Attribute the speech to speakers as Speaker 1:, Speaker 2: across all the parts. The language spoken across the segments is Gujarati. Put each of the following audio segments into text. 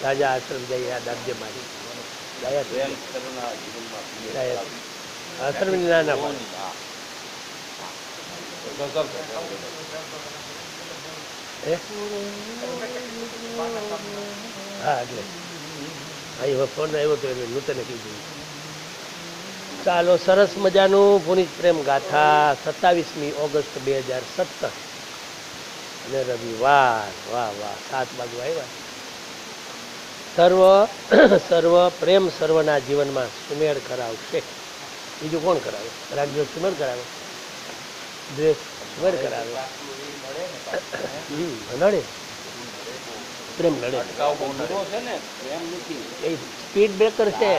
Speaker 1: રાજા આશ્રમ જઈ યાદ આપજે મારી.
Speaker 2: આશ્રમ
Speaker 1: ના નાના
Speaker 2: હા.
Speaker 1: એટલે. હા એવો ફોન આવ્યો તો એટલે નૂતને કીધું ચાલો સરસ મજાનું પુનિત પ્રેમ ગાથા સત્તાવીસમી ઓગસ્ટ બે હજાર સત્તર. અને રવિવાર. વાહ વાહ સાત બાજુ આવ્યા. સર્વ સર્વ પ્રેમ સર્વના જીવનમાં સુમેળ કરાવશે. બીજું કોણ કરાવે? રાજ્ય સુમેળ કરાવે? દ્વેષ સુમેળ કરાવે? લડે પ્રેમ
Speaker 2: ને
Speaker 1: એ સ્પીડ બ્રેકર છે.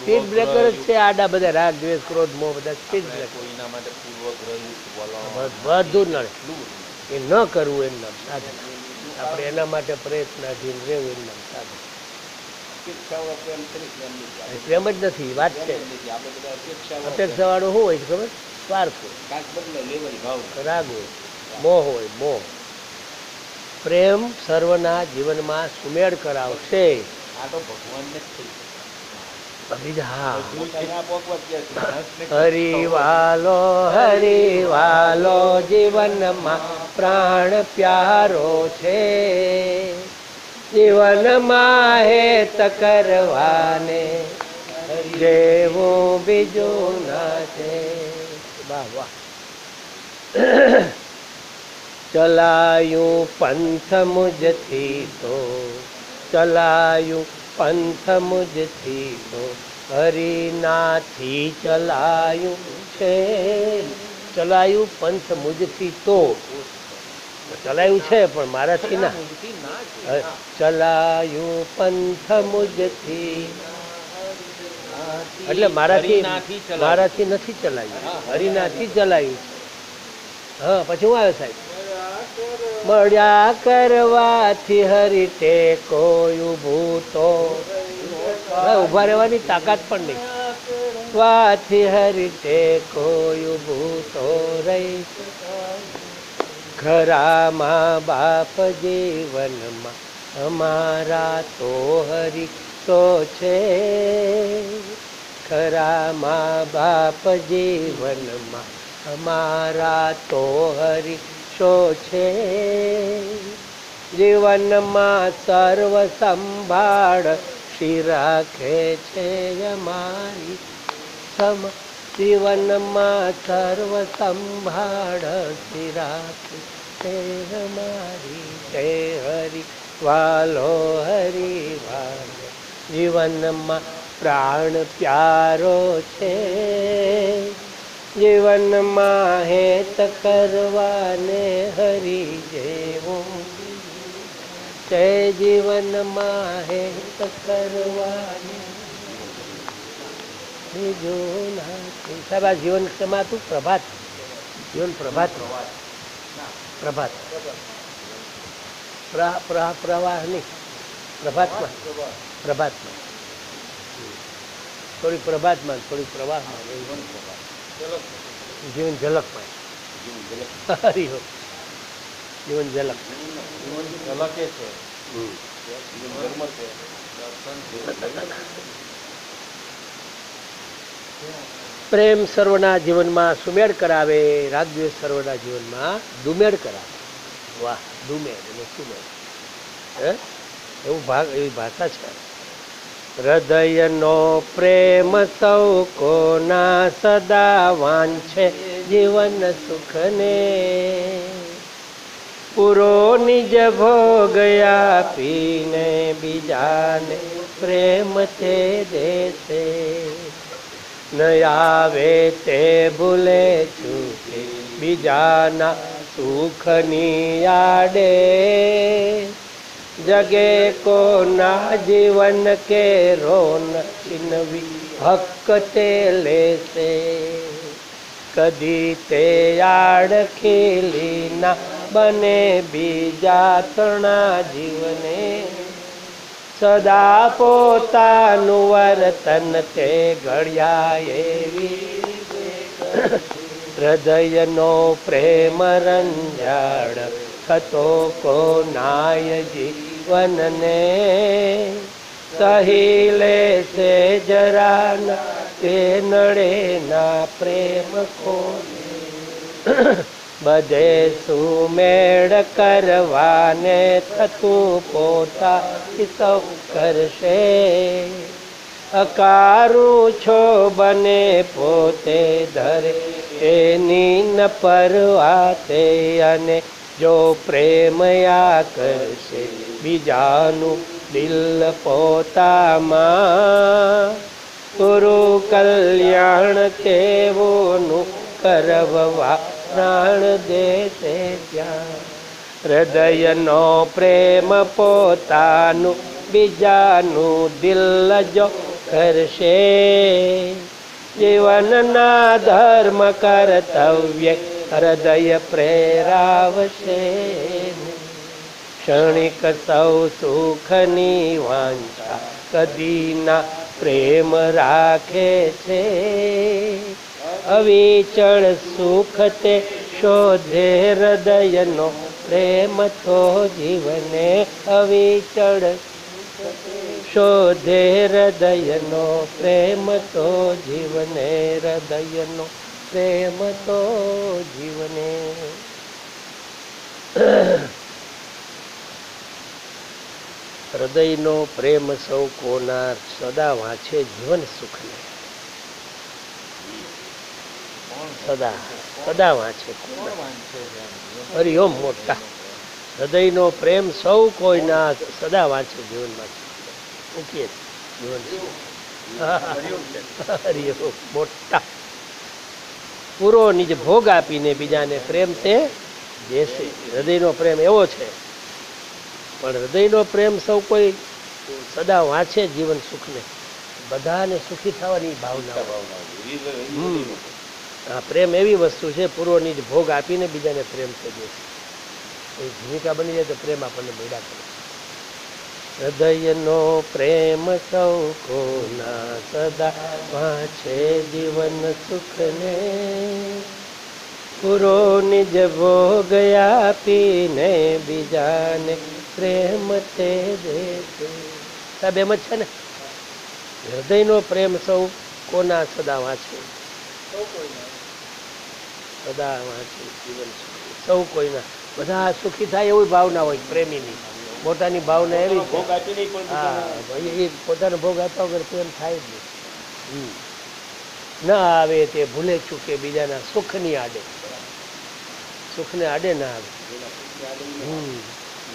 Speaker 1: સ્પીડ બ્રેકર છે, આડા બધા રાગ, દ્વેષ, ક્રોધ, મોહ બધા સ્પીડ બ્રેકર બધું નડે. એ ન કરવું એમ નામ સાધના આપણે એના માટે પ્રયત્નાધીન રહેવું એનું નામ સાધના
Speaker 2: પ્રેમ
Speaker 1: જ નથી, વાત છે. અપેક્ષા વાળો શું હોય ખબર? સ્વાર્થ હોય. રાગ હોય, મોહ હોય, મોહ. પ્રેમ સર્વના જીવનમાં સુમેળ કરાવશે.
Speaker 2: આ તો ભગવાનને જ થઈ વાલો
Speaker 1: હરિવાલો હરિવાલો, જીવનમાં પ્રાણ પ્યારો છે. જીવનમાં હેત કરવાને જેવું બીજું ના છે. વાહ. ચલાયું પંથ મુજથી તો ચલાયું પંથ મુજથી તો હરિનાથી ચલાયું છે. ચલાયું પંથ મુજથી તો ચલાયું છે પણ મારાથી ના ચલાયું પંથ મુજથી એટલે મારાથી મારાથી નથી ચલાયું. હરિનાથી ચલાયું હા પછી હું આવે સાહેબ? મળ્યા કરવાથી હરી કોઈ ઊભું તો. ઊભા રહેવાની તાકાત પણ નહીં. વાથી હરી કોઈ ઊભું તો રહી. ઘરામાં બાપ જીવનમાં અમારા તો હરી તો છે. ખરામાં બાપ જીવનમાં અમારા તો હરી શો છે. જીવનમાં સર્વ સંભાળ શ્રી રાખે છે અમારી સમ. જીવનમાં સર્વ સંભાળ શ્રી રાખે છે અમારી. જય હરી વાલો હરી વાલો. જીવનમાં પ્રાણ પ્યારો છે. જીવનમાં હેત કરવાને હરી જેવું. જય જીવનમાં હેત કરવાને બીજું નથી. આ જીવન સમાતું પ્રભાત. જીવન પ્રભાત. પ્રભાત. પ્ર- પ્ર- પ્રવાહ નહીં પ્રભાતમાં. પ્રભાતમાં. થોડી પ્રભાતમાં, થોડી પ્રવાહમાં. જીવન ઝલકમાં. જીવન ઝલક.
Speaker 2: જીવન ઝલકે. છે. છે.
Speaker 1: પ્રેમ સર્વના જીવનમાં સુમેળ કરાવે રાગદ્વેષ સર્વના જીવનમાં દુમેળ કરાવે. વાહ દુમેળ અને સુમેળ. હે? એવું ભાગ એવી ભાષા છે. હૃદયનો પ્રેમ સૌ કોના સદા વાંછે, જીવન સુખને. પૂરો નિજ ભોગયા પીને બીજાને પ્રેમ તે દેશે. ન આવે તે ભૂલે ચૂકે બીજાના સુખની આડે. જગે કોના જીવન કે રોન ચિનવી હક તે લેશે કદી તે આડ ખીલી ના બને બીજા તણા જીવને સદા પોતાનું વર્તન તે ઘડિયા એવી હૃદયનો પ્રેમ રંજાડ થતો કોનાય જીવનને સહી લેશે જરા જરાના, તે નડે ના પ્રેમ કોને બધે સુમેળ કરવાને થતું પોતા સૌ કરશે. અકારું છો બને પોતે ધરે, એની ન પરવાતે અને જો પ્રેમયા કરશે બીજાનું દિલ પોતામાં, ગુરુ કલ્યાણ તેઓનું કરવવા પ્રાણ દેશે ત્યાં. હૃદયનો પ્રેમ પોતાનું, બીજાનું દિલ જો કરશે જીવનના ધર્મ કર્તવ્ય હૃદય પ્રેરાવશે. ક્ષણિક સૌ સુખની વાંછા કદીના પ્રેમ રાખે છે. અવિચળ સુખ તે શોધે હૃદયનો પ્રેમ તો જીવને અવિચળ શોધે હૃદયનો પ્રેમ તો જીવને હૃદયનો પ્રેમ તો જીવને. હૃદયનો પ્રેમ સૌ કોનાર સદા વાંચે જીવન સુખને. સદા સદા વાંચે? હરિઓમ મોટા. હૃદયનો પ્રેમ સૌ કોઈના સદા વાંચે જીવનમાં. મૂકીએ જીવન.
Speaker 2: હરિઓમ
Speaker 1: મોટા. પૂરો નિજ ભોગ આપીને બીજાને પ્રેમ તે દેશે. હૃદયનો પ્રેમ એવો છે. પણ હૃદયનો પ્રેમ સૌ કોઈ સદા વાંચે જીવન સુખને. બધાને સુખી થવાની ભાવના. આ પ્રેમ એવી વસ્તુ છે પૂર્વ નિજ ભોગ આપીને બીજાને પ્રેમ થઈ જશે એ ભૂમિકા બની જાય તો પ્રેમ આપણને મળ્યા કરે. હૃદયનો પ્રેમ સૌ કોના સદા વાંચે જીવન સુખને. પૂરો નિજ ભોગ આપીને બીજાને પ્રેમ તે દે છે સાહેબ, એમ જ છે ને? હૃદયનો પ્રેમ સૌ કોના સદા વાંચે? સદા વાંચે જીવન સુખી. સૌ કોઈના. બધા સુખી થાય એવી ભાવના હોય, પ્રેમીની. મોટાની ભાવના એવી છે. હા ભાઈ એ પોતાનો ભોગ આપ્યા વગર પ્રેમ થાય જ નહીં. ના આવે તે ભૂલે ચૂકે બીજાના સુખની આડે. સુખને આડે ના આવે. હમ.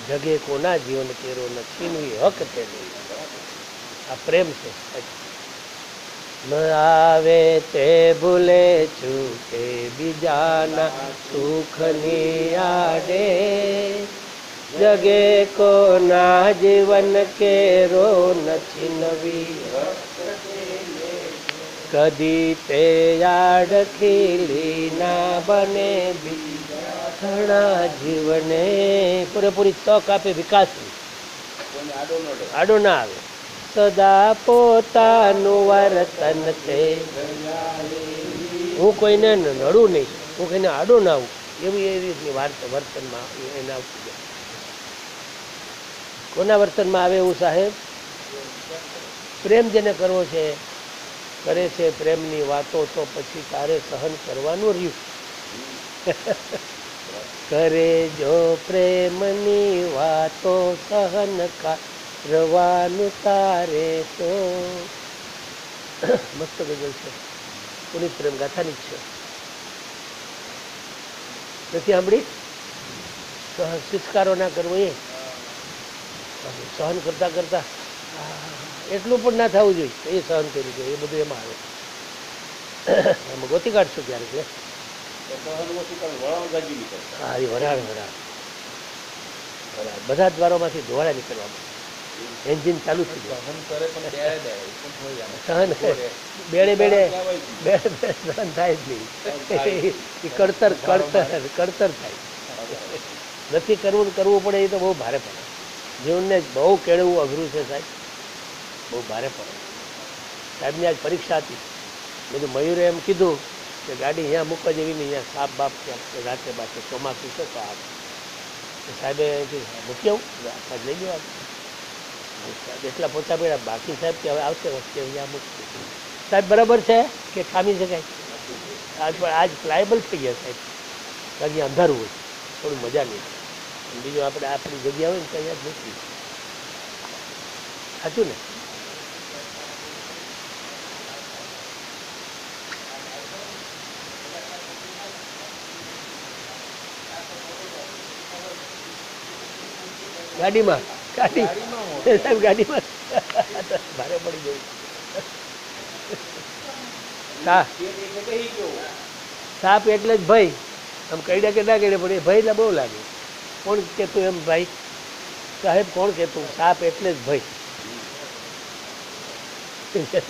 Speaker 1: જગે કોના જીવન કેરો ન છીનવી હક તેનો આ પ્રેમ છે. ન આવે તે ભૂલે ચૂકે બીજાના સુખની આડે. જગે કોના જીવન કેરો નથી નવી. કદી તે યાડ ખીલી ના બને ઘણા જીવને પૂરેપૂરી તક આપે
Speaker 2: વિકાસ આડો ન
Speaker 1: ના આવે સદા પોતાનું વર્તન છે. હું કોઈને નડું નહીં. હું કોઈને આડો ના આવું. એવી એવી વાર્તા વર્તનમાં એના કોના વર્તનમાં આવે એવું સાહેબ? પ્રેમ જેને કરવો છે, કરે છે પ્રેમની વાતો તો પછી તારે સહન કરવાનું રહ્યું. કરે જો પ્રેમની વાતો સહન કરવાનું તારે તો. મસ્ત ગઝલ છે. પુનિત પ્રેમ ગાથાની જ છે. નથી સાંભળી? શિષ્કારો ના કરવો એ. સહન કરતા કરતા એટલું પણ ના થવું જોઈએ એ સહન કર્યું છે એ બધું એમાં આવે. એમાં ગોતી કાઢશું ક્યારેક. હા? એ વરાળ વરાળ. વરાળ. બધા દ્વારોમાંથી ધોવાળા નીકળવામાં એન્જિન ચાલુ થઈ જાય.
Speaker 2: સહન.
Speaker 1: બેડે બેડે. બેડે બેડે સહન થાય જ નહીં. એ કડતર કડતર કડતર થાય. નથી કરવું કરવું પડે એ તો બહુ ભારે પડે. જીવનને બહુ કેળવવું અઘરું છે સાહેબ. બહુ ભારે પડે. સાહેબની આજ પરીક્ષા હતી. બધું મયુરે એમ કીધું કે ગાડી અહીંયા મૂકવા જેવી નહીં, અહીંયા સાપ બાપ ત્યાં રાતે બાપે ચોમાસું છે તો આ. સાહેબે મૂકી આવું સાહેબ લઈ ગયો સાહેબ એટલા પોતા પડ્યા, બાકી સાહેબ કે હવે આવશે વખતે અહીંયા મૂકશે. સાહેબ, બરાબર છે કે ખામી શકાય આજ પણ આજ પ્લાયબલ થઈ ગયા સાહેબ. કારણ કે અંધારું હોય, થોડું મજા નહીં. બીજું આપણે આપણી જગ્યા હોય ને ત્યાં જ નથી સાચું ને? ગાડીમાં? ગાડી? સાહેબ, ગાડીમાં? ભારે પડી ગયું. સાપ એટલે જ ભય. આમ કઈડા કે ના કઈડા ભય એટલે બહુ લાગે. કોણ કહેતું એમ ભાઈ? સાહેબ કોણ કહેતું? સાપ એટલે જ ભાઈ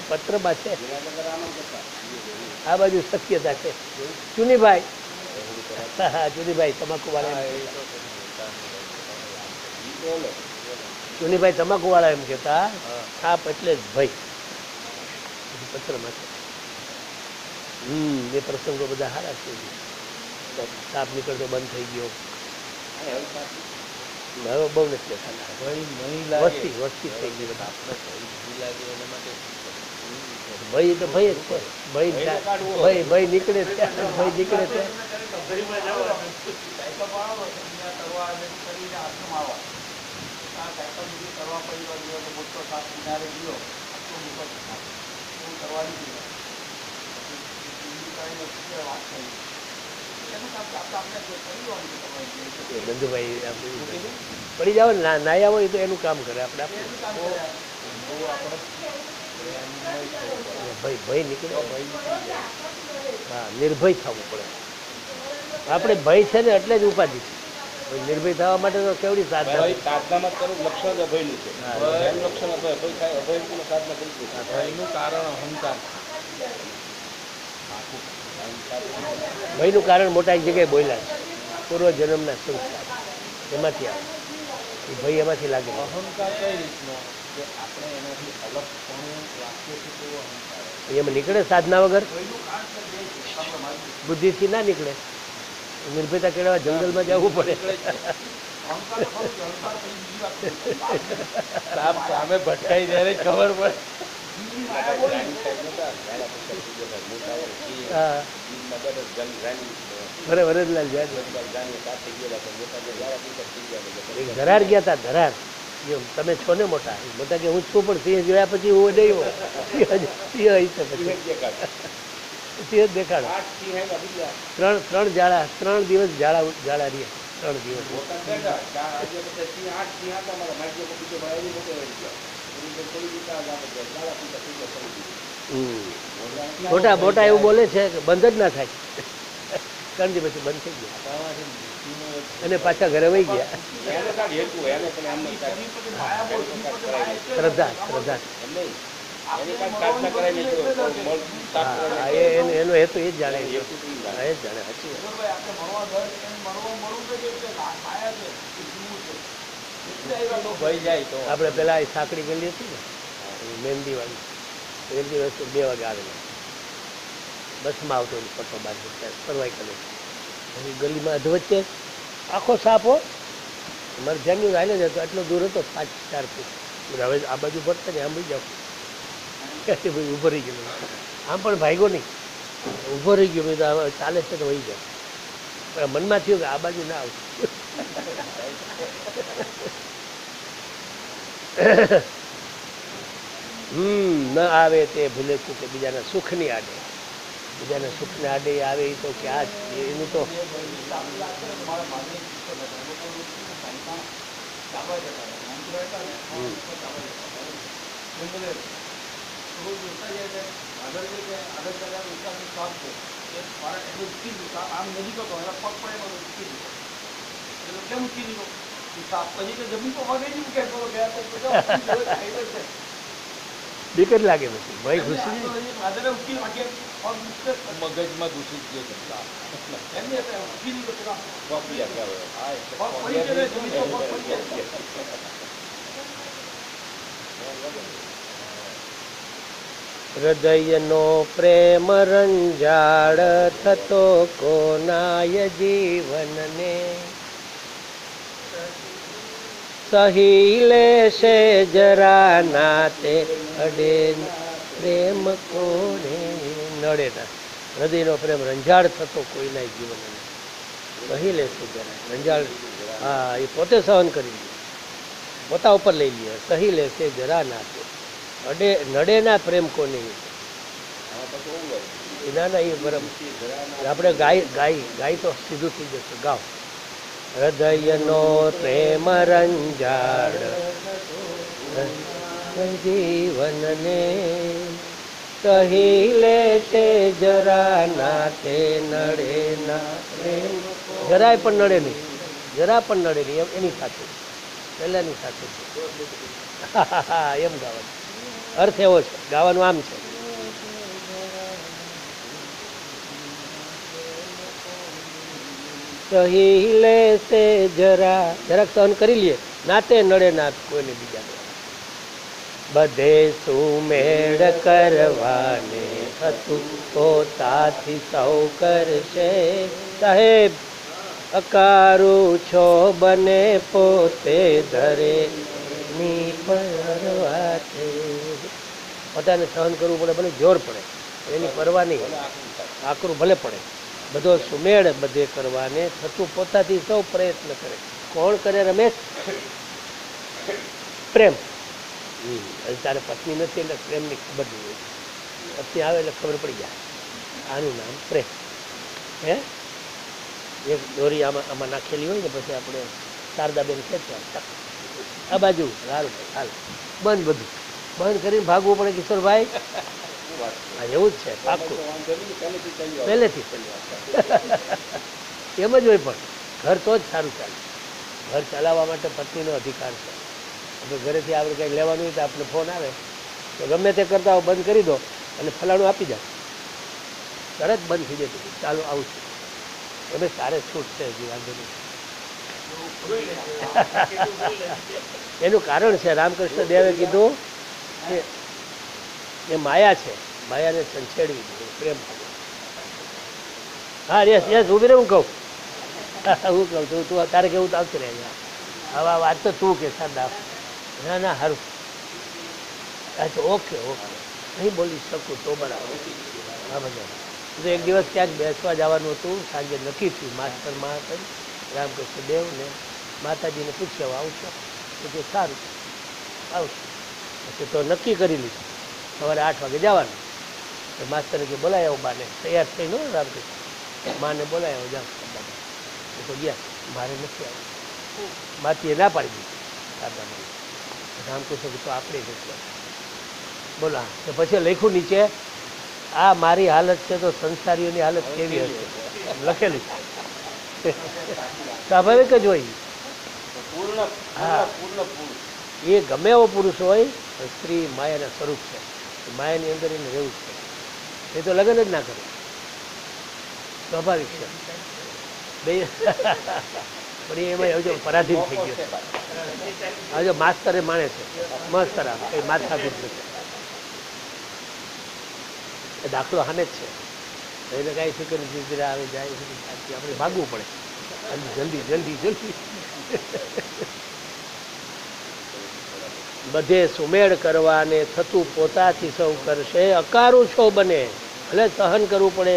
Speaker 1: પત્રમાં છે. આ બાજુ શક્યતા છે. ચુનીભાઈ. હા, ચુનીભાઈ તમાકુ. ચુનીભાઈ તમાકુ એમ કહેતા, સાપ એટલે જ ભાઈ પત્રમાં છે. હમ, એ પ્રસંગો બધા સારા છે. સાપ નીકળતો બંધ થઈ ગયો. હવે બહુ નથી દેખાતા વસ્તી વસ્તી થઈ ગઈ બધા.
Speaker 2: ભય
Speaker 1: તો ભય જ છે. ભય. ભય ભય નીકળે છે. ભય નીકળે છે. એ નંદુભાઈ પડી જાવ ને ના નાયા હોય તો એનું કામ કરે આપણે આપણે ભય ભય નીકળે. હા નિર્ભય થવું પડે. આપણે ભય છે ને એટલે જ ઉપાધિ છે. નિર્ભય થવા માટે તો કેવડી સાધના
Speaker 2: સાધનામાં લક્ષણ જ અભયનું છે. લક્ષણ અભય અભય થાય અભયનું સાધના કરી ભયનું કારણ અહંકાર
Speaker 1: ભયનું કારણ મોટા એક જગ્યાએ બોલ્યા છે. પૂર્વ જન્મના સંસ્કાર. એમાંથી આવે. એ ભય એમાંથી લાગે.
Speaker 2: અહંકાર કઈ રીતનો?
Speaker 1: એમાં નીકળે સાધના વગર? બુદ્ધિથી ના નીકળે. નિર્ભયતા કેળવા જંગલમાં જવું પડે.
Speaker 2: સામે ભટકાઈ ત્યારે ખબર પડે.
Speaker 1: હા ભલે વરદલાલ જાય એક ધરાર ગયા હતા ધરાર જો તમે છો ને મોટા મોટા કે હું છું પણ સિંહ જોયા પછી હું નહીં હોઉં. સિંહ જ- સિંહ હશે પછી સિંહ જ દેખાડો ત્રણ ત્રણ જાળા ત્રણ દિવસ જાળા જાળા રહ્યા, ત્રણ દિવસ. હમ. મોટા મોટા એવું બોલે છે કે બંધ જ ના થાય. કારણ દિવસ પછી બંધ થઈ ગયા. અને પાછા ઘરે વહી ગયા. શ્રદ્ધા શ્રદ્ધા. એનો- હેતુ એ જ જાણે એ જ જાણે, સાચી આપણે પેલા સાંકડી ગયેલી હતી ને મહેંદી વાળી. મહેંદી દિવસ બે વાગે આવેલા. બસમાં આવતો પટ્ટો બાર ફરવાઈ કરે એની ગલીમાં અધવચ્ચે આખો સાપ મારે ધ્યાન હાલે જતો એટલો દૂર હતો, પાંચ, ચાર ફૂટ. હવે આ બાજુ ભરતા ને આમ બી જાવ કે ભાઈ ઊભો રહી ગયો. આમ પણ ભાગ્યો નહીં. ઊભો રહી ગયો, મેં તો ચાલે છે તો વહી જાય મનમાં થયું કે આ બાજુ ના આવું હમ, ન આવે તે ભૂલે કે બીજાના સુખની આડે બીજાના સુખને આડે આવે એ તો ક્યાં જ, એનું તો હમ. બીક જ લાગે પછી. ભય ઘૂસી.
Speaker 2: મગજમાં ઘૂસી ગયો છે. એટલે
Speaker 1: હૃદયનો પ્રેમ રંજાડ થતો કોનાય જીવનને સહી લેશે જરા નાતે અડે પ્રેમ કોને નડે ના. હૃદયનો પ્રેમ રંજાડ થતો કોઈના જીવન સહી લેશે જરા રંજાડ હા, એ પોતે સહન કરી લે. પોતા ઉપર લઈ લે. સહી લેશે જરા નાતે અડે નડે ના પ્રેમ કોને? ના ના એ બરાબર. આપણે ગાય ગાય ગાય તો સીધું થઈ જશે. ગાવ. હૃદયનો પ્રેમ રંજાડ. જીવનને કહી લે તે જરા નાથે નડે ના પ્રેમ. જરાય પણ નડે નહીં. જરા પણ નડે નહીં. એની સાથે. પહેલાની સાથે. એમ ગાવાનું. અર્થ એવો છે. ગાવાનું આમ છે. સહી લેશે જરા, જરાક સહન કરી લઈએ નાતે નડે ના કોઈને બીજા બધે સુમેળ કરવાને હતું પોતાથી સૌ કરશે. સાહેબ, અકારું છો બને પોતે ધરે. ની પરવા પોતાને સહન કરવું પડે, ભલે જોર પડે એની પરવા નહીં આકરું ભલે પડે. બધો સુમેળ બધે કરવાને થતું પોતાથી સૌ પ્રયત્ન કરે. કોણ કરે રમેશ? પ્રેમ. તારે પત્ની નથી એટલે પ્રેમની ખબર નહીં પત્ની આવે એટલે ખબર પડી જાય. આનું નામ પ્રેમ. હે? એક દોરી આમાં આમાં નાખેલી હોય ને પછી આપણે શારદાબેન ખેંચવા. આ બાજુ સારું હાલ. બંધ બધું. બંધ કરીને ભાગવું પડે કિશોરભાઈ. હા એવું જ છે. પાક્કું. પહેલેથી. એમ જ હોય પણ. ઘર તો જ સારું ચાલે. ઘર ચલાવવા માટે પત્નીનો અધિકાર છે. આપણે ઘરેથી આપણે કંઈક લેવાનું હોય તો આપણે ફોન આવે. તો ગમે તે કરતા બંધ કરી દો અને ફલાણું આપી જાઓ. તરત બંધ થઈ જતું ચાલો આવું છું. તમે સારે છૂટ છે હજી વાંધો નહીં. એનું કારણ છે રામકૃષ્ણ દેવે કીધું કે એ માયા છે. માયાને સંછેડવી જોઈએ, પ્રેમ હા યસ યસ ઊભી રે હું કહું. હું કહું છું તું તારે કેવું તો આવતી રહે હવે વાત તો તું કે સાદા ના ના સારું અચ્છા ઓકે ઓકે. નહીં બોલી શકું તો બરાબર. હા બધા તો એક દિવસ ક્યાંક બેસવા જવાનું હતું સાંજે નક્કી થયું માસ્ટર મહારાજ રામકૃષ્ણ દેવ ને માતાજીને પૂછ્યા આવશો તો કે સારું આવશે. પછી તો નક્કી કરી લીધું. સવારે આઠ વાગે જવાનું. તો માસ્તરે કે બોલાયો બાને. તૈયાર થઈને રામકૃષ્ણ માને બોલાયો જાઉં જાઓ. એ તો ગયા. મારે નથી આવ્યું માતીએ ના પાડી દીધી. દાદાને રામકૃષ્ણ તો આપણે નથી. બોલો તો પછી લખ્યું નીચે આ મારી હાલત છે તો સંસારીઓની હાલત કેવી હશે? લખેલું છે. સ્વાભાવિક જ હોય હા. એ ગમે એવો પુરુષ હોય સ્ત્રી માયાના સ્વરૂપ છે. માયાની અંદર એને રહેવું જ છે એ તો લગ્ન જ ના કરે. સ્વાભાવિક છે. પણ એમાં હજુ પરાધીન થઈ ગયો છે. હજુ માસ્તરે માણે છે. માસ્તર એ માથા માથાકૂટ નથી. એ દાખલો હાને જ છે. એને કાંઈ ફિકર ધીરે ધીરે આવે, જાય આપણે ભાગવું પડે. જલ્દી જલ્દી જલ્દી. બધે સુમેળ કરવાને થતું પોતાથી સૌ કરશે. અકારું છો બને, ભલે સહન કરવું પડે,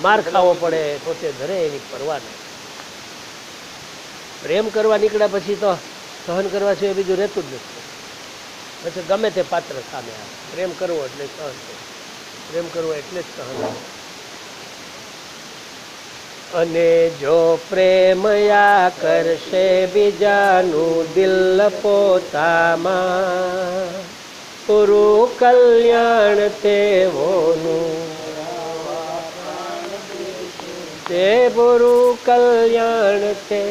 Speaker 1: માર ખાવો પડે, પોતે ધરે એની પરવા નહીં. પ્રેમ કરવા નીકળ્યા પછી તો સહન કરવા સિવાય બીજું રહેતું જ નથી. પછી ગમે તે પાત્ર સામે આવે. પ્રેમ કરવો એટલે સહન. પ્રેમ કરવો એટલે જ સહન અને જો પ્રેમયા કરશે બીજાનું દિલ પોતામાં, પૂરું કલ્યાણ તેઓનું. તે પૂરું કલ્યાણ તે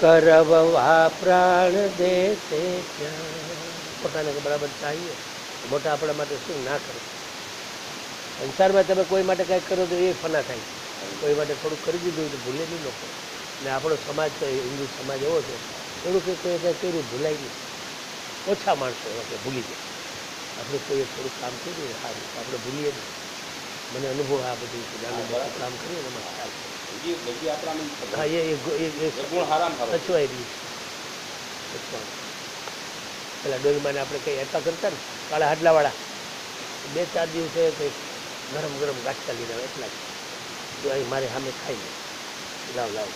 Speaker 1: કરવવા પ્રાણ દેશે તે પોતાને બરાબર ચાહીએ, મોટા આપણા માટે શું ના કરે. સંસારમાં તમે કોઈ માટે કંઈક કરો તો એ ફના થાય. કોઈ માટે થોડુંક કરી દીધું તો ભૂલે નહીં લોકો. ને આપણો સમાજ તો હિન્દુ સમાજ એવો છે થોડુંક કંઈ કોઈ કંઈ કર્યું ભૂલાય નહીં. ઓછા માણસો એવા કે ભૂલી જાય આપણે કોઈએ થોડુંક કામ કર્યું સારું આપણે ભૂલીએ નહીં. મને અનુભવ આ બધું મોટું કામ કરીએ ને મને ખ્યાલ હા એ સચવાય રહ્યું પૂછવાનું પેલા ડોલમાને આપણે કંઈ એટલા કરતા ને કાળા હાડલાવાળા. બે ચાર દિવસે કંઈક ગરમ ગરમ ગાંઠતા લીધા એટલા જ. તું અહીં મારી સામે ખાઈ લે. લાવ લાવ.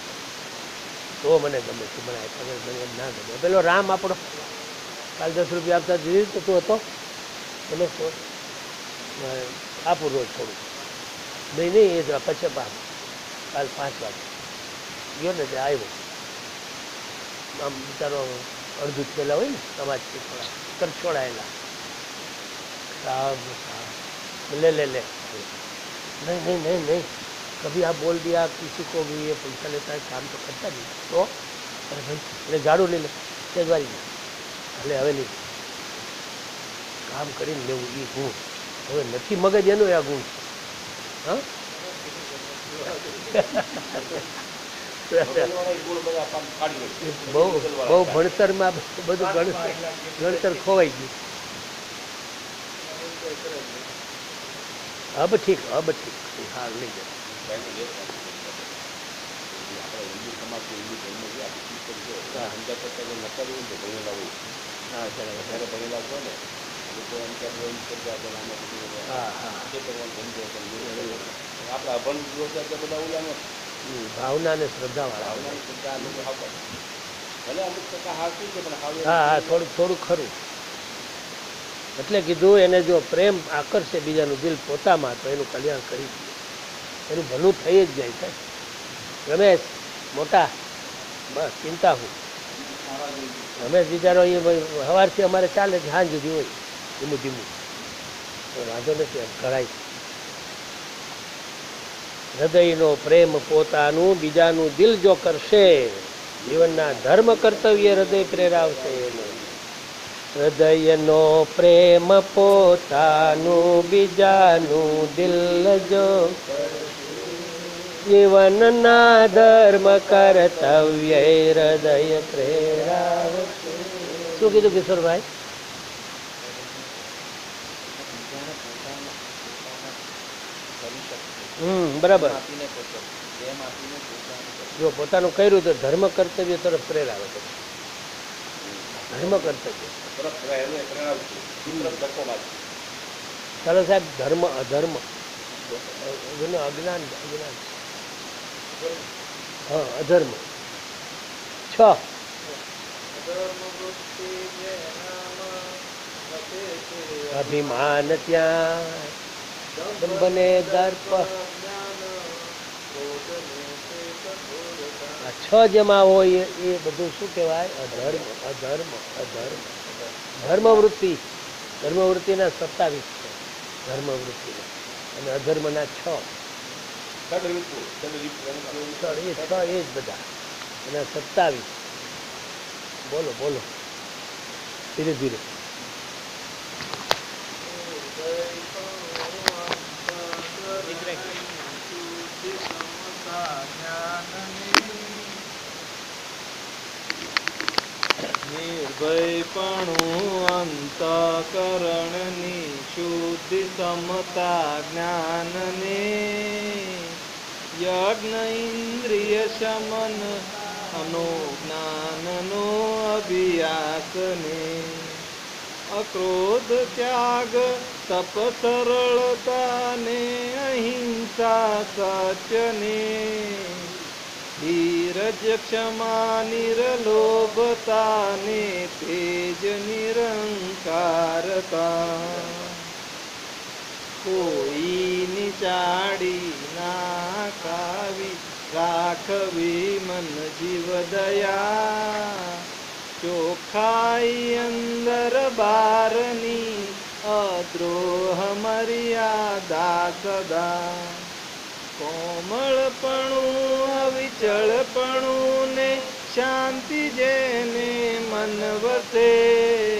Speaker 1: તો મને ગમે તું મને ખબર મને એમ ના ગમે. પેલો રામ આપણો. કાલ દસ રૂપિયા આપતા દીધી તો તું હતો? મને આપું રોજ થોડું. નહીં નહીં, એ જ પછી પાપ કાલ પાંચ વાગે. ગયો ને તે આવ્યો. આમ બિચારો અડધું થયેલા હોય ને સમાજથી થોડા. કરછોડાયેલા. સાબ સાબ લે લે લે. નહીં નહીં નહીં નહીં. कभी आप बोल दिया किसी को भी ये पैसा लेता है काम तो करता नहीं तो अरे भाई એટલે ઝાડુ લઈ લે તેજવારી એટલે હવે નહીં કામ કરીને લેવું એ ગુણ હવે નથી મગજ એનો આ ગુણ હા
Speaker 2: વગરવાળા એ ગુણ બધા પાક કાઢી લે.
Speaker 1: બહુ બહુ ભણતરમાં બધું ગણતર ગણતર ખોવાઈ ગયું અબ ઠીક અબ ઠીક હા લઈ જાય
Speaker 2: હોય ને
Speaker 1: ભાવના અને શ્રદ્ધાવાળા.
Speaker 2: ભાવનાની કરતા શ્રદ્ધા લોકો
Speaker 1: હા હા,
Speaker 2: થોડુંક
Speaker 1: થોડું થોડું ખરું. એટલે કીધું એને જો પ્રેમ આકર્ષે બીજાનું દિલ પોતામાં, તો એનું કલ્યાણ કરી દે. એનું ભલું થઈ જ જાય સાહેબ. રમેશ, મોટા, બસ, ચિંતા હું. રમેશ બિચારો અહીંયા સવારથી અમારે ચાલે છે, સાંજ સુધી હોય. ધીમું ધીમું. તો વાંધો નથી એમ કરાય. હૃદયનો પ્રેમ પોતાનું, બીજાનું દિલ જો કરશે, જીવનના ધર્મ કર્તવ્ય હૃદય પ્રેરાવશે એનો. હૃદયનો પ્રેમ પોતાનું, બીજાનું દિલ જો જીવનના ધર્મ કર્તવ્ય હૃદય પ્રેરાવશે શું કીધું કિશોરભાઈ. હમ, બરાબર. જો પોતાનું કર્યું તો ધર્મ કર્તવ્ય તરફ પ્રેરાવે છે ધર્મ કર્તવ્ય. ચાલો સાહેબ, ધર્મ અધર્મ અજ્ઞાન અજ્ઞાન હા, અધર્મ. છ. અભિમાન ત્યાં બને દર્પ. છ જેમાં હોય એ બધું શું કહેવાય? અધર્મ અધર્મ અધર્મ. ધર્મવૃત્તિ. ધર્મવૃત્તિના સત્તાવીસ છે. ધર્મવૃત્તિના અને અધર્મના છ. છ એ જ બધા એના સત્તાવીસ બોલો બોલો ધીરે ધીરે
Speaker 3: અંતકરણની શુદ્ધ સમતા જ્ઞાનને यज्ञ इन्द्रियशमन् अनो ज्ञाननोऽभ्यासने अक्रोध त्याग तपसरलता ने अहिंसा सा च ने धीरज क्षमा तेज निरङ्कारता કોઈ નિચાડી ના કાવી. રાખવી મન જીવ દયા. ચોખાઈ અંદર બારની અદ્રોહ મર્યાદા સદા કોમળપણું અવિચળપણું ને શાંતિ જેને મન વસે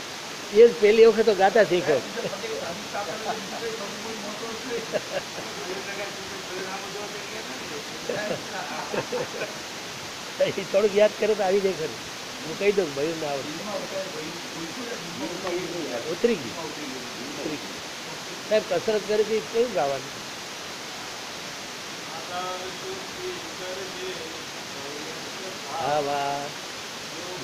Speaker 1: એ જ પહેલી વખત તો ગાતા શીખ્યો એ થોડુંક યાદ કરે તો આવી જાય ખરું. હું કહી દઉં ભાઈ ના આવડે. ઉતરી ગઈ. ઉતરી ગઈ. સાહેબ, કસરત કરી હતી કયું ગાવાનું? આવા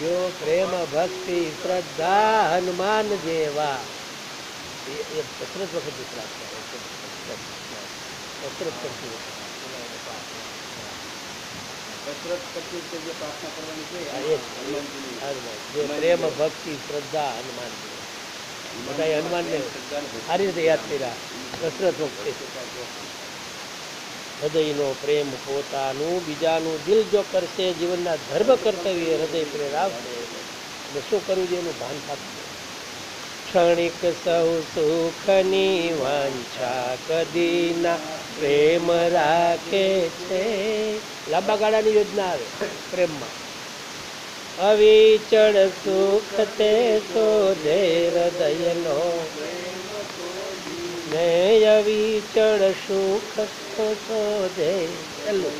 Speaker 1: યો પ્રેમ ભક્તિ શ્રદ્ધા હનુમાન જેવા એ કસરત વખત વિશ્વાસ કરે છે. કસરત કરતી વખત
Speaker 2: જે
Speaker 1: જે. પ્રેમ ભક્તિ શ્રદ્ધા હનુમાન બધા હનુમાનને સારી રીતે યાદ કર્યા. કસરત વખતે. હૃદયનો પ્રેમ પોતાનું, બીજાનું દિલ જો કરશે, જીવનના ધર્મ કર્તવ્ય હૃદય પ્રેરાવશે એટલે શું કરવું જોઈએ એનું ભાન થતું ક્ષણિક સૌ સુખની વાંછા કદીના પ્રેમ રાખે છે. લાંબા ગાળાની યોજના આવે પ્રેમમાં. અવિચળ સુખ તે શોધે હૃદયનો ને અવિચળ સુખ શોધે છેલ્લું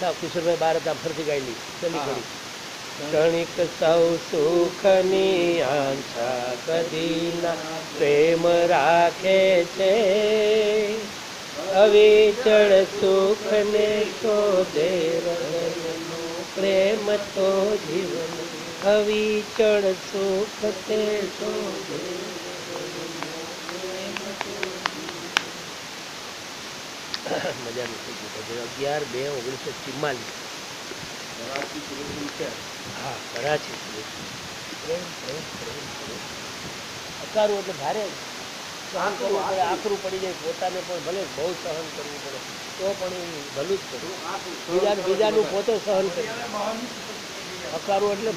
Speaker 1: ના કિશોરભાઈ બાર હતા ફરતી ગાયેલી ચલી ઘડી ક્ષણિક સૌ સુખની આંછા કદીના પ્રેમ રાખે છે. અવિચળ સુખને શોધે પ્રેમ તો જીવન. અવિચળ સુખ તે શોધે. મજાનું થઈ ગયું ભજન અગિયાર બે ઓગણીસો ચુમ્માલીસ હા કરાચી પ્રેમ પ્રેમ પ્રેમ પ્રેમ અકારું એટલે ભારે સહન કરવું પડે આકરું પડી જાય પોતાને પણ ભલે બહુ સહન કરવું પડે તો પણ એ ભલું જ કરવું બીજા બીજાનું પોતે સહન કરવું અકારું એટલે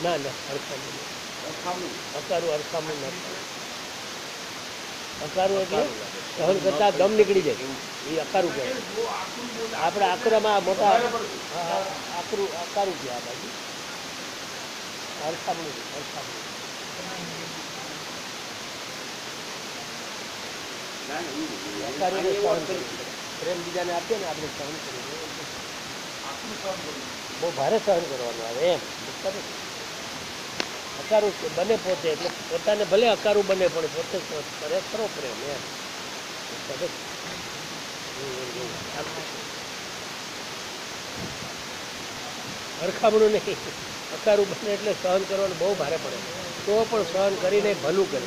Speaker 1: ના ના અડખામું નહીં.
Speaker 2: સરખામણી
Speaker 1: અકારું અડખામું નથી. અકારું એટલે સહન કરતા દમ નીકળી જાય. એ અકારું કહેવાય. આપણે આકરામાં મોટા આકરું અકારું કહેવાય આ બાજુ.
Speaker 2: અરસામણું
Speaker 1: અકારું સહન કરવું પ્રેમ બીજાને આપીએ ને આપણે સહન કરવું. બહુ ભારે સહન કરવાનું આવે એમ. અકારું બને પોતે, એટલે પોતાને ભલે અકારું બને, પણ પોતે કરે, ખરો પ્રેમ, એમ. હરખામણું નહીં અકારું બને એટલે સહન કરવાનું બહુ ભારે પડે તો પણ સહન કરીને ભલું કરે.